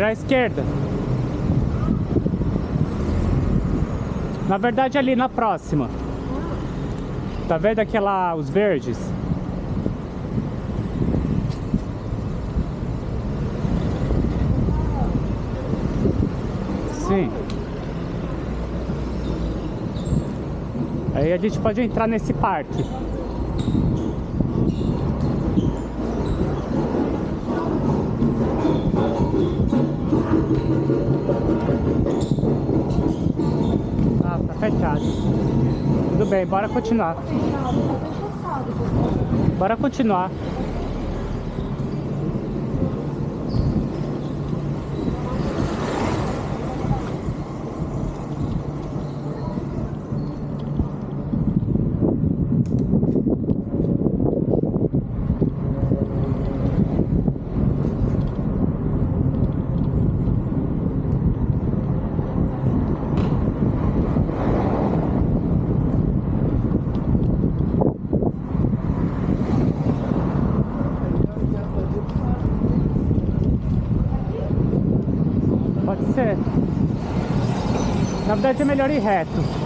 Virar à esquerda. Na verdade ali na próxima. Tá vendo aquela os verdes? Sim. Aí a gente pode entrar nesse parque. Ah, tá fechado. Tudo bem, bora continuar. Bora continuar. Pode ser. Verdade é melhor ir reto.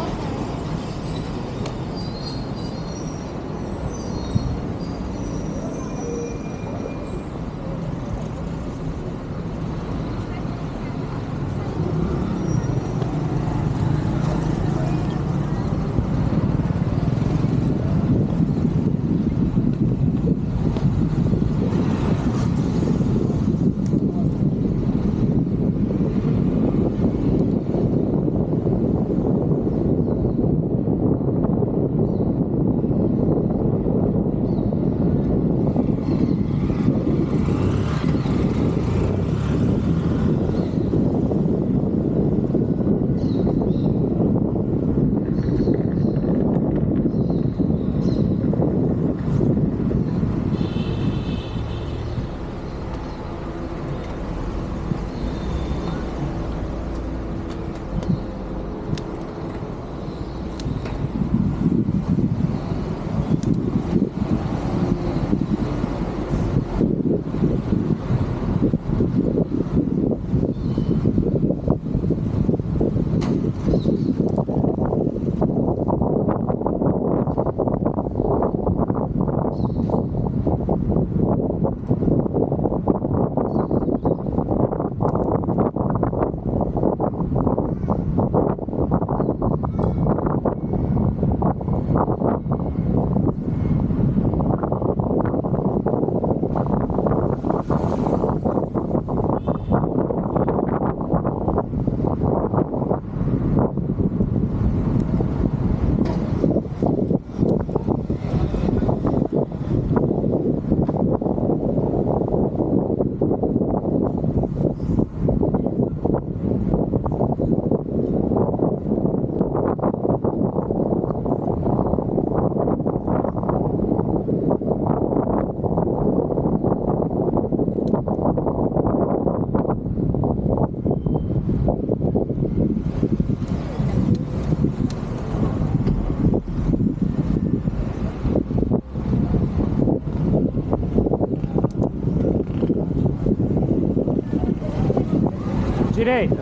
Direita.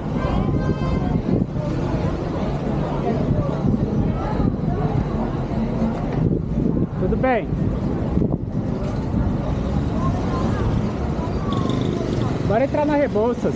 Tudo bem. Bora entrar na Rebouças.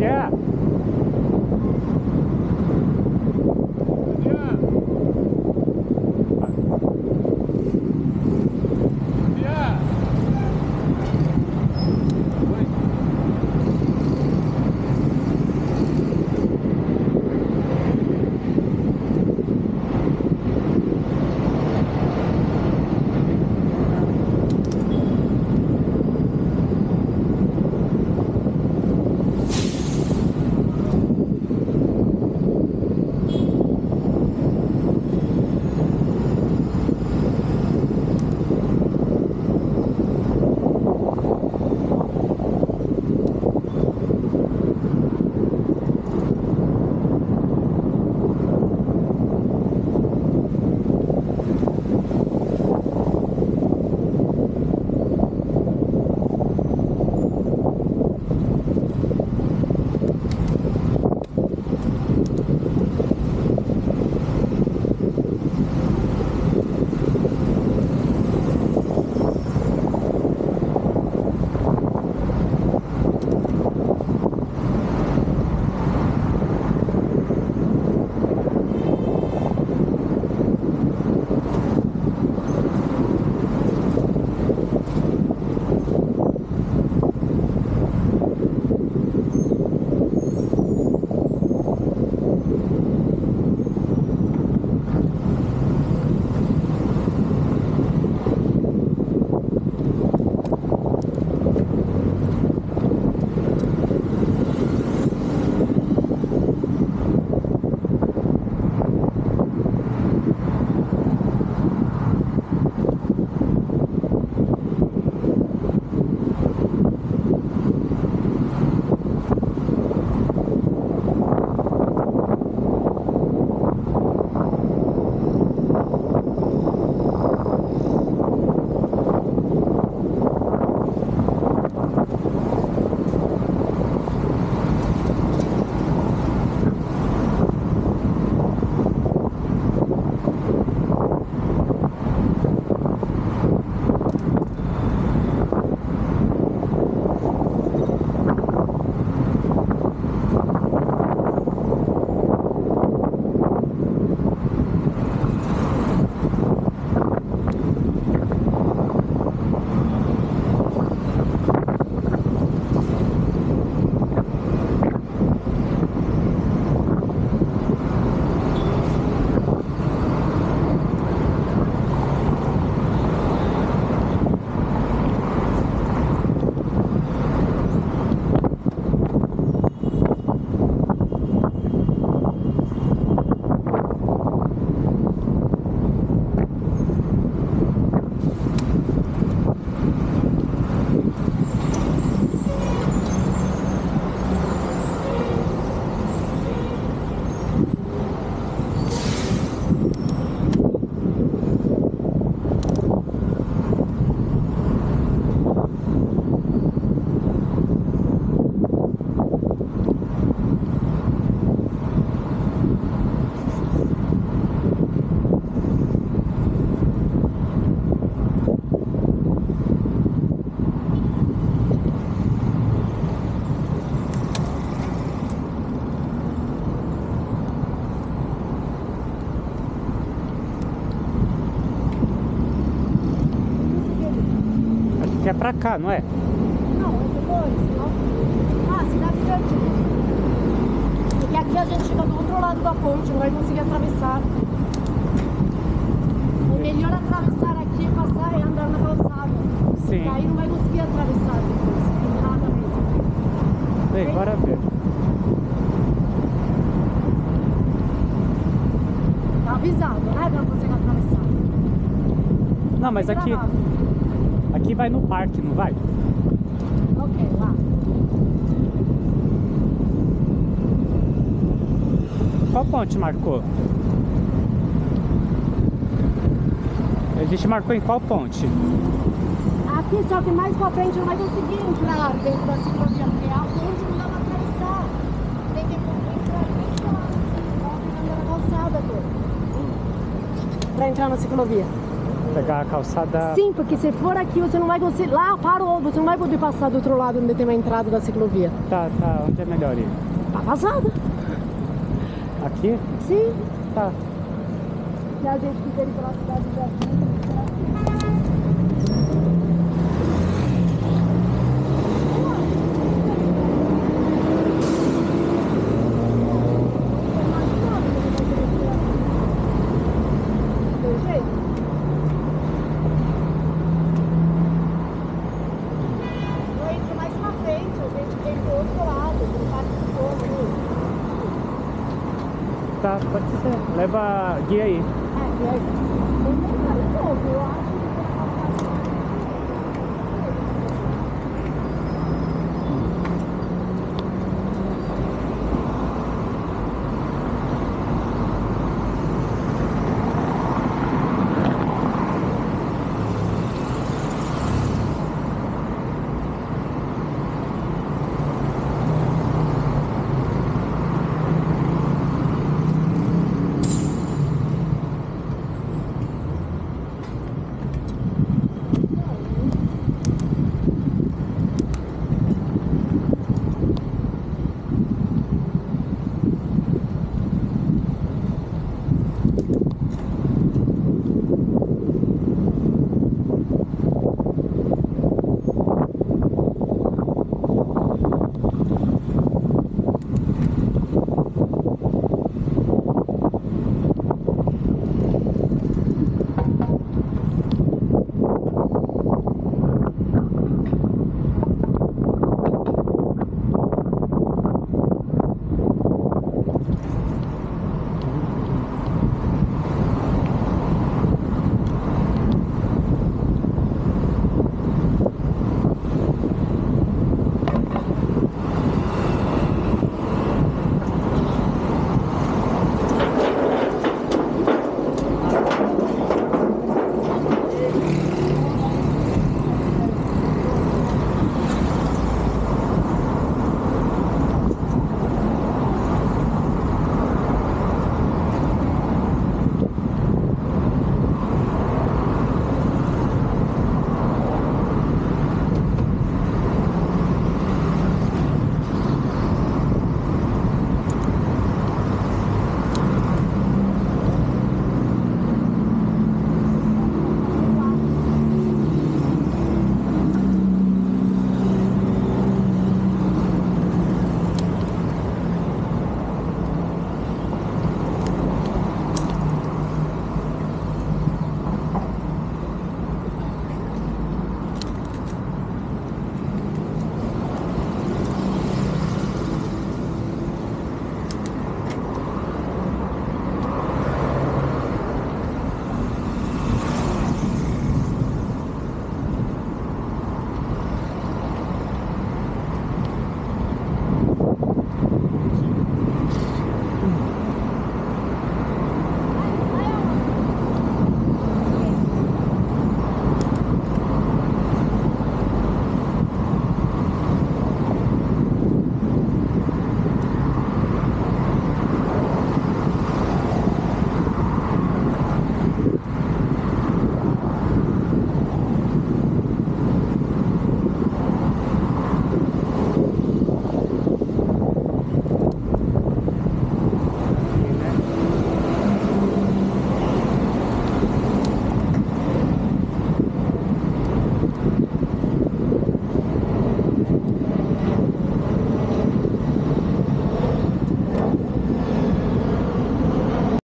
Yeah. Pra cá, não é? Não, é depois. Ah, cidade jardim. Porque aqui a gente fica do outro lado da ponte, não vai conseguir atravessar. É melhor atravessar aqui, passar e andar na calçada. Sim. E aí não vai conseguir atravessar depois. Nada mesmo. Bem, bora ver. Tá avisado, né? Pra você atravessar. Não, mas aqui, gravado. Aqui vai no parque, não vai? Ok, lá. Qual ponte marcou? A gente marcou em qual ponte? Aqui, só que mais pra frente não vai conseguir entrar dentro da ciclovia, porque a ponte não dá pra atravessar. Tem que entrar da andar na calçada toda. Pra entrar na ciclovia. Pegar a calçada. Sim, porque se for aqui, você não vai conseguir. Lá parou, você não vai poder passar do outro lado onde tem uma entrada da ciclovia. Tá, tá. Onde é melhor ir? Tá passada. Aqui? Sim. Tá. Se a gente quiser ir pela cidade de Jardim, será assim. Deu jeito? Eu entro mais pra frente, a gente vem pro outro lado, do parque do povo. Tá, pode ser. Leva guia aí. É, e aí, tem eu acho